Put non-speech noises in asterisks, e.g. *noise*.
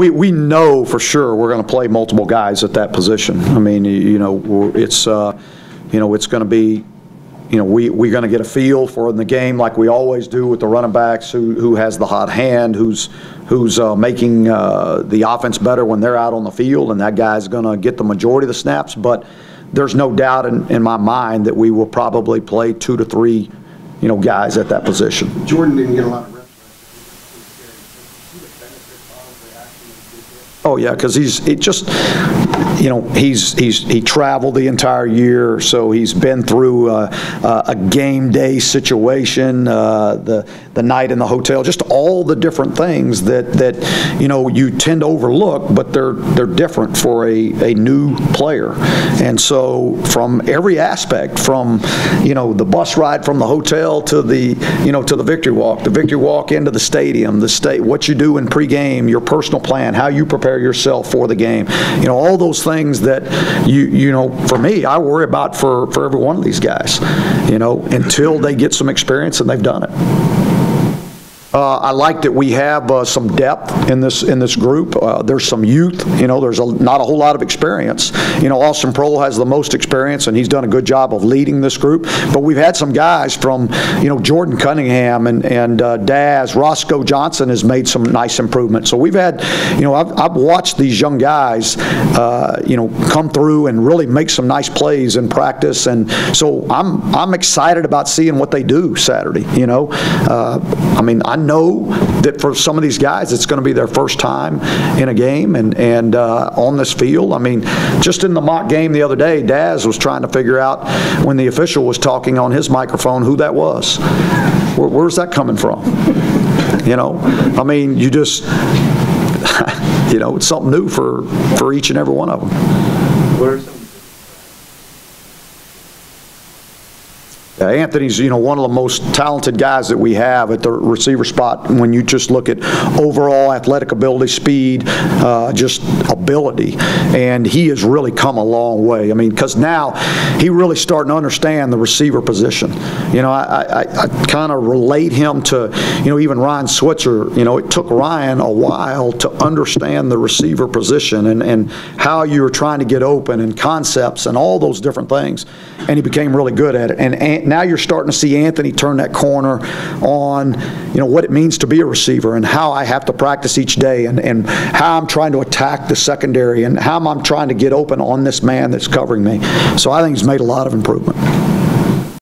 We, we know for sure we're going to play multiple guys at that position. I mean, you know, it's, uh, you know, it's going to be, you know, we, we're going to get a feel for in the game like we always do with the running backs, who, who has the hot hand, who's, who's uh, making uh, the offense better when they're out on the field, and that guy's going to get the majority of the snaps. But there's no doubt in, in my mind that we will probably play two to three, you know, guys at that position. Jordan didn't get a lot of Oh, yeah, because he's, it just, you know, he's, he's, he traveled the entire year, so he's been through a, a a game day situation, uh, the, the night in the hotel, just all the different things that, that, you know, you tend to overlook, but they're, they're different for a, a new player. And so from every aspect, from, you know, the bus ride from the hotel to the, you know, to the victory walk, the victory walk into the stadium, the state, what you do in pregame, your personal plan, how you prepare yourself for the game. You know, all those things that you, you know, for me, I worry about for, for every one of these guys, you know, until they get some experience and they've done it. Uh, I like that we have uh, some depth in this, in this group. Uh, There's some youth, you know, there's a- not a whole lot of experience. You know, Austin Proehl has the most experience, and he's done a good job of leading this group. But we've had some guys from, you know, Jordan Cunningham and and uh, Dazz, Roscoe Johnson has made some nice improvements. So we've had, you know, I've I've watched these young guys, uh, you know, come through and really make some nice plays in practice. And so I'm, I'm excited about seeing what they do Saturday, you know? Uh, I mean, I know that for some of these guys, it's going to be their first time in a game and, and uh, on this field. I mean, just in the mock game the other day, Dazz was trying to figure out, when the official was talking on his microphone, who that was. Where, where's that coming from? You know, I mean, you just, *laughs* you know, it's something new for, for each and every one of them. What are some, Uh, Anthony's, you know, one of the most talented guys that we have at the receiver spot when you just look at overall athletic ability, speed, uh, just ability. And he has really come a long way. I mean, because now he really starting to understand the receiver position. You know, I, I, I kind of relate him to, you know, even Ryan Switzer. You know, it took Ryan a while to understand the receiver position and, and how you were trying to get open and concepts and all those different things. And he became really good at it. And, and now you're starting to see Anthony turn that corner on, you know, what it means to be a receiver and how I have to practice each day and, and how I'm trying to attack the secondary and how I'm trying to get open on this man that's covering me. So I think he's made a lot of improvement.